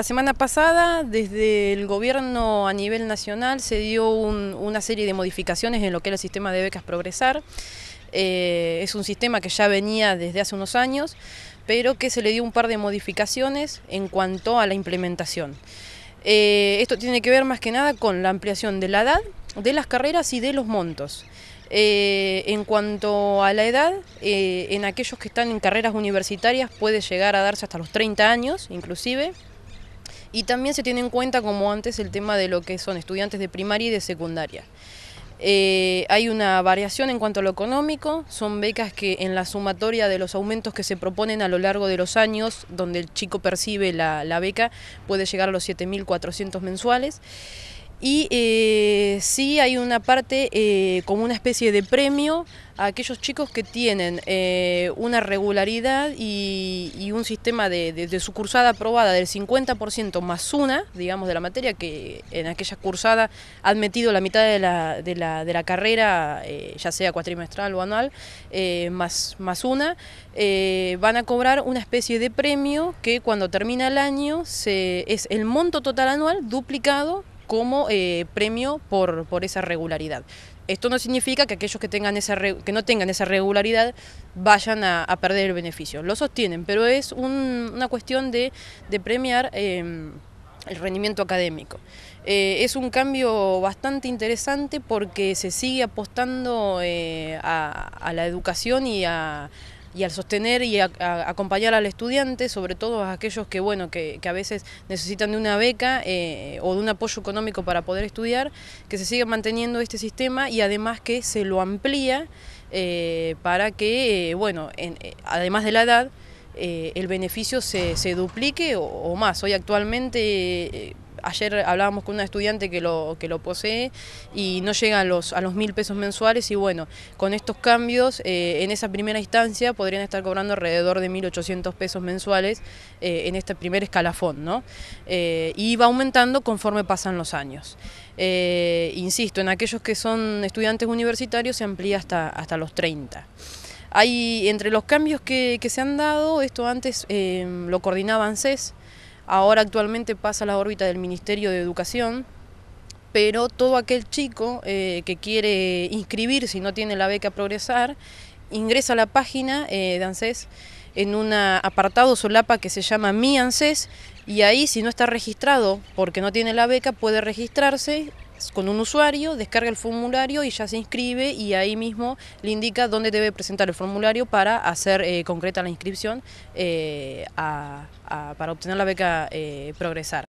La semana pasada, desde el gobierno a nivel nacional, se dio una serie de modificaciones en lo que era el sistema de becas Progresar. Eh, es un sistema que ya venía desde hace unos años, pero que se le dio un par de modificaciones en cuanto a la implementación. Eh, esto tiene que ver más que nada con la ampliación de la edad, de las carreras y de los montos. Eh, en cuanto a la edad, en aquellos que están en carreras universitarias puede llegar a darse hasta los 30 años, inclusive, y también se tiene en cuenta, como antes, el tema de lo que son estudiantes de primaria y de secundaria. Eh, hay una variación en cuanto a lo económico, son becas que en la sumatoria de los aumentos que se proponen a lo largo de los años, donde el chico percibe la, la beca, puede llegar a los 7.400 mensuales. Y eh, sí hay una parte eh, como una especie de premio a aquellos chicos que tienen eh, una regularidad y, un sistema de, su cursada aprobada del 50% más una, digamos, de la materia, que en aquella cursada han metido la mitad de la, de la, de la carrera, ya sea cuatrimestral o anual, más, más una, van a cobrar una especie de premio que cuando termina el año se, es el monto total anual duplicado como eh, premio por, por esa regularidad. Esto no significa que aquellos que, tengan esa que no tengan esa regularidad vayan a, perder el beneficio. Lo sostienen, pero es una cuestión de, premiar em, el rendimiento académico. Eh, es un cambio bastante interesante porque se sigue apostando eh, a la educación y a y al sostener y acompañar al estudiante, sobre todo a aquellos que, bueno, que, a veces necesitan de una beca eh, o de un apoyo económico para poder estudiar, que se siga manteniendo este sistema y además que se lo amplía eh, para que, eh, bueno, además de la edad, el beneficio se, duplique o, más. Hoy actualmente ayer hablábamos con una estudiante que lo, que lo posee y no llega a los, a los mil pesos mensuales y bueno, con estos cambios eh, en esa primera instancia podrían estar cobrando alrededor de 1.800 pesos mensuales eh, en este primer escalafón, ¿no? Eh, y va aumentando conforme pasan los años. insisto, en aquellos que son estudiantes universitarios se amplía hasta, hasta los 30. Hay entre los cambios que, que se han dado, esto antes lo coordinaba ANSES, ahora actualmente pasa a la órbita del Ministerio de Educación, pero todo aquel chico eh, que quiere inscribirse y no tiene la beca Progresar, ingresa a la página eh, de en un apartado solapa que se llama Mi ANSES y ahí si no está registrado porque no tiene la beca puede registrarse con un usuario, descarga el formulario y ya se inscribe y ahí mismo le indica dónde debe presentar el formulario para hacer eh, concreta la inscripción eh, para obtener la beca eh, Progresar.